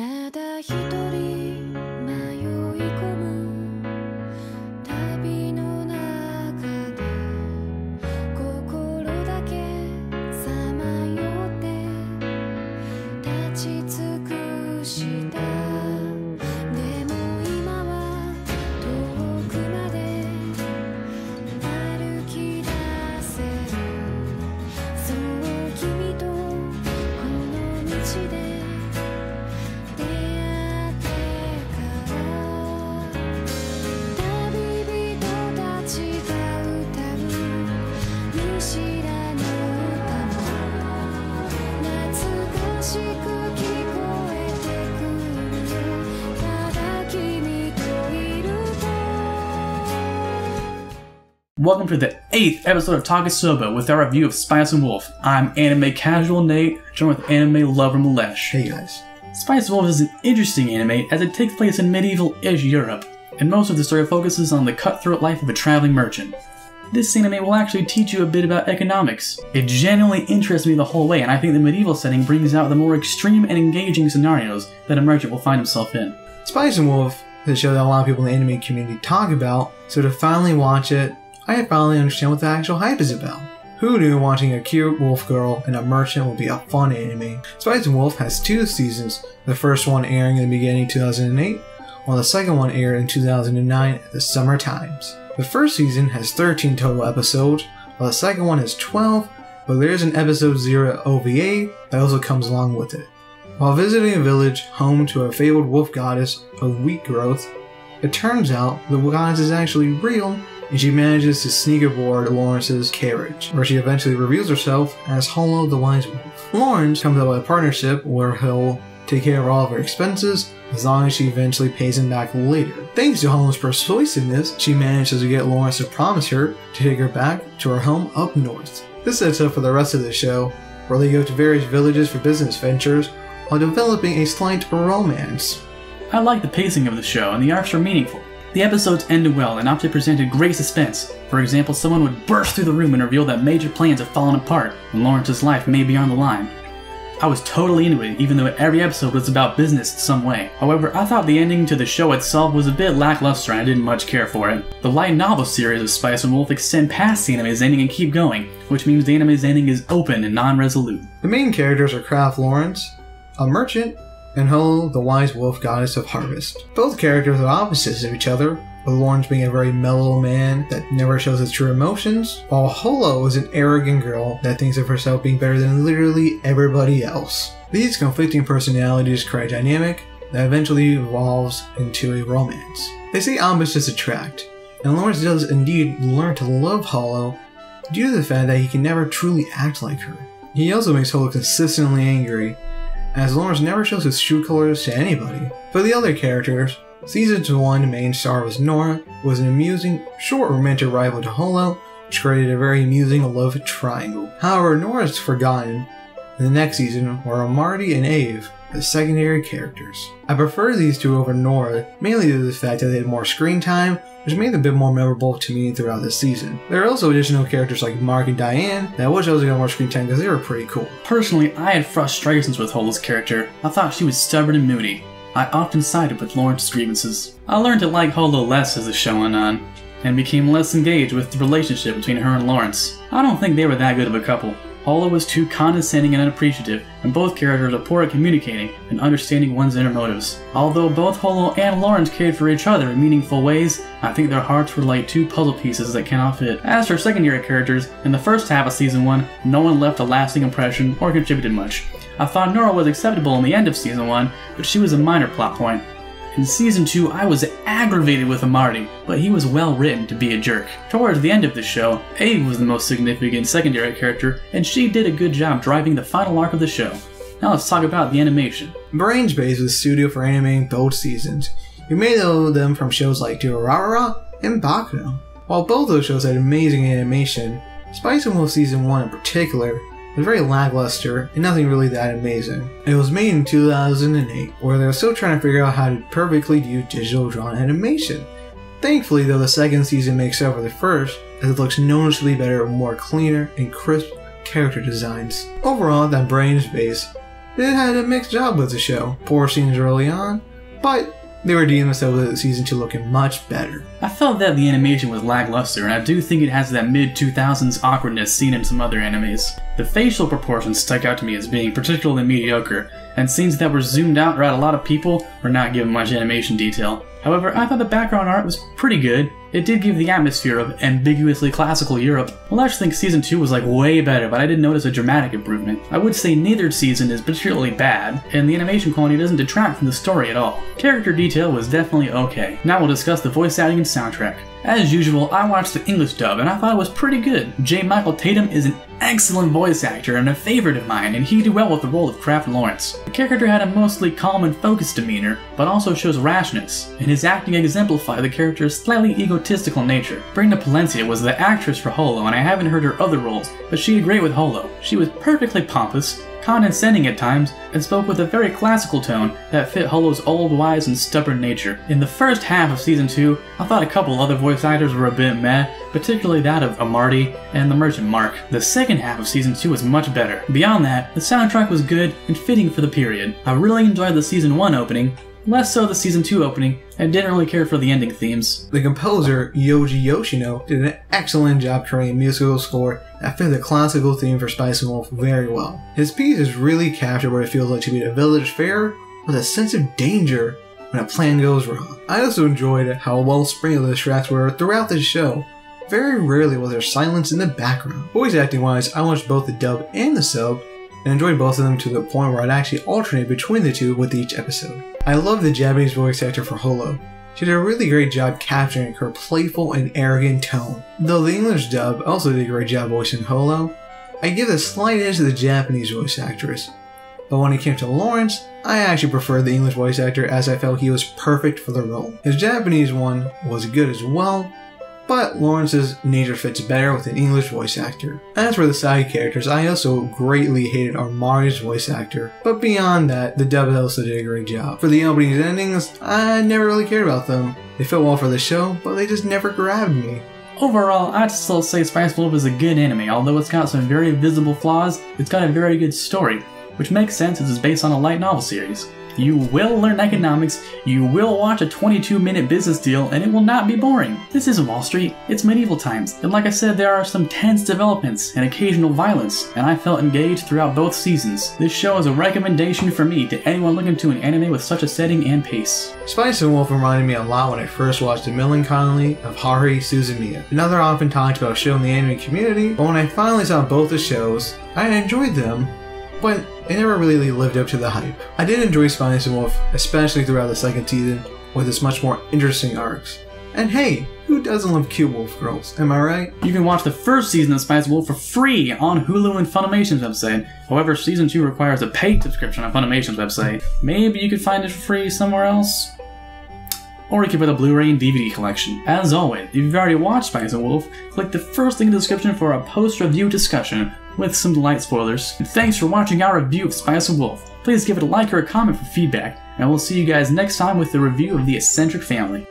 ただ一人 Welcome to the eighth episode of Talkisoba with our review of Spice and Wolf. I'm anime casual Nate, joined with anime lover Malesh. Hey guys. Spice and Wolf is an interesting anime as it takes place in medieval-ish Europe, and most of the story focuses on the cutthroat life of a traveling merchant. This anime will actually teach you a bit about economics. It genuinely interests me the whole way, and I think the medieval setting brings out the more extreme and engaging scenarios that a merchant will find himself in. Spice and Wolf is a show that a lot of people in the anime community talk about, so to finally watch it, I finally understand what the actual hype is about. Who knew watching a cute wolf girl and a merchant would be a fun anime? Spice and Wolf has two seasons, the first one airing in the beginning of 2008, while the second one aired in 2009 at the summer times. The first season has 13 total episodes, while the second one has 12, but there is an episode 0 OVA that also comes along with it. While visiting a village home to a fabled wolf goddess of wheat growth, it turns out the goddess is actually real and she manages to sneak aboard Lawrence's carriage, where she eventually reveals herself as Holo the Wise Wolf. Lawrence comes up with a partnership where he'll take care of all of her expenses as long as she eventually pays him back later. Thanks to Holo's persuasiveness, she manages to get Lawrence to promise her to take her back to her home up north. This sets up for the rest of the show, where they go to various villages for business ventures while developing a slight romance. I like the pacing of the show, and the arcs are meaningful. The episodes ended well and often presented great suspense. For example, someone would burst through the room and reveal that major plans have fallen apart, and Lawrence's life may be on the line. I was totally into it, even though every episode was about business in some way. However, I thought the ending to the show itself was a bit lackluster and I didn't much care for it. The light novel series of Spice and Wolf extend past the anime's ending and keep going, which means the anime's ending is open and non-resolute. The main characters are Kraft Lawrence, a merchant, and Holo, the wise wolf goddess of harvest. Both characters are opposites of each other, with Lawrence being a very mellow man that never shows his true emotions, while Holo is an arrogant girl that thinks of herself being better than literally everybody else. These conflicting personalities create a dynamic that eventually evolves into a romance. They say opposites attract, and Lawrence does indeed learn to love Holo due to the fact that he can never truly act like her. He also makes Holo consistently angry, as Lawrence never shows his shoe colors to anybody. For the other characters, Season 1 main star was Nora, who was an amusing, short romantic rival to Holo, which created a very amusing love triangle. However, Nora is forgotten in the next season, where Marty and Ave the secondary characters. I prefer these two over Nora, mainly due to the fact that they had more screen time, which made them a bit more memorable to me throughout the season. There are also additional characters like Mark and Diane that I wish I was got more screen time because they were pretty cool. Personally, I had frustrations with Holo's character. I thought she was stubborn and moody. I often sided with Lawrence's grievances. I learned to like Holo less as the show went on, and became less engaged with the relationship between her and Lawrence. I don't think they were that good of a couple. Holo was too condescending and unappreciative, and both characters are poor at communicating and understanding one's inner motives. Although both Holo and Lawrence cared for each other in meaningful ways, I think their hearts were like two puzzle pieces that cannot fit. As for secondary characters, in the first half of season 1, no one left a lasting impression or contributed much. I thought Nora was acceptable in the end of season 1, but she was a minor plot point. In season 2, I was aggravated with Amarty, but he was well written to be a jerk. Towards the end of the show, Ave was the most significant secondary character, and she did a good job driving the final arc of the show. Now let's talk about the animation. Brains Base was a studio for animating both seasons. You may know them from shows like Durarara and Baccano. While both those shows had amazing animation, Spice and Wolf Season 1 in particular was very lackluster and nothing really that amazing. It was made in 2008, where they were still trying to figure out how to perfectly do digital drawn animation. Thankfully, though, the second season makes up for the first, as it looks noticeably better with more cleaner and crisp character designs. Overall, that Brains Base it had a mixed job with the show. Poor scenes early on, but they redeemed themselves with season 2 looking much better. I felt that the animation was lackluster, and I do think it has that mid 2000s awkwardness seen in some other animes. The facial proportions stuck out to me as being particularly mediocre, and scenes that were zoomed out around a lot of people were not given much animation detail. However, I thought the background art was pretty good. It did give the atmosphere of ambiguously classical Europe. Well, I actually think season 2 was like way better, but I didn't notice a dramatic improvement. I would say neither season is particularly bad, and the animation quality doesn't detract from the story at all. Character detail was definitely okay. Now we'll discuss the voice acting and soundtrack. As usual, I watched the English dub and I thought it was pretty good. J. Michael Tatum is an excellent voice actor and a favorite of mine, and he did well with the role of Kraft Lawrence. The character had a mostly calm and focused demeanor, but also shows rashness, and his acting exemplified the character's slightly egotistical nature. Brina Palencia was the actress for Holo, and I haven't heard her other roles, but she did great with Holo. She was perfectly pompous, condescending at times, and spoke with a very classical tone that fit Holo's old, wise, and stubborn nature. In the first half of season 2, I thought a couple other voice actors were a bit meh, particularly that of Amarty and the Merchant Mark. The second half of season 2 was much better. Beyond that, the soundtrack was good and fitting for the period. I really enjoyed the season 1 opening, less so the season 2 opening, and didn't really care for the ending themes. The composer, Yoji Yoshino, did an excellent job creating a musical score that fit the classical theme for Spice and Wolf very well. His pieces really capture what it feels like to be at a village fair with a sense of danger when a plan goes wrong. I also enjoyed how well sprinkled the tracks were throughout the show. Very rarely was there silence in the background. Voice acting wise, I watched both the dub and the sub, and enjoyed both of them to the point where I'd actually alternate between the two with each episode. I love the Japanese voice actor for Holo. She did a really great job capturing her playful and arrogant tone. Though the English dub also did a great job voicing Holo, I give a slight edge to the Japanese voice actress. But when it came to Lawrence, I actually preferred the English voice actor as I felt he was perfect for the role. His Japanese one was good as well, but Lawrence's nature fits better with an English voice actor. As for the side characters, I also greatly hated Armari's voice actor, but beyond that, the dub also did a great job. For the openings endings, I never really cared about them. They fit well for the show, but they just never grabbed me. Overall, I'd still say Spice Wolf is a good anime, although it's got some very visible flaws, it's got a very good story, which makes sense as it's based on a light novel series. You will learn economics, you will watch a 22 minute business deal, and it will not be boring. This isn't Wall Street, it's medieval times, and like I said, there are some tense developments and occasional violence, and I felt engaged throughout both seasons. This show is a recommendation for me to anyone looking to an anime with such a setting and pace. Spice and Wolf reminded me a lot when I first watched The Melancholy of Haruhi Suzumiya. Another often talked about show in the anime community, but when I finally saw both the shows, I enjoyed them, but it never really lived up to the hype. I did enjoy Spice and Wolf, especially throughout the second season, with its much more interesting arcs. And hey, who doesn't love cute wolf girls, am I right? You can watch the first season of Spice Wolf for free on Hulu and Funimation's website. However, season 2 requires a paid subscription on Funimation's website. Maybe you could find it for free somewhere else? Or you could buy the Blu-ray and DVD collection. As always, if you've already watched Spice Wolf, click the first link in the description for a post-review discussion with some light spoilers. And thanks for watching our review of Spice and Wolf. Please give it a like or a comment for feedback, and we'll see you guys next time with the review of The Eccentric Family.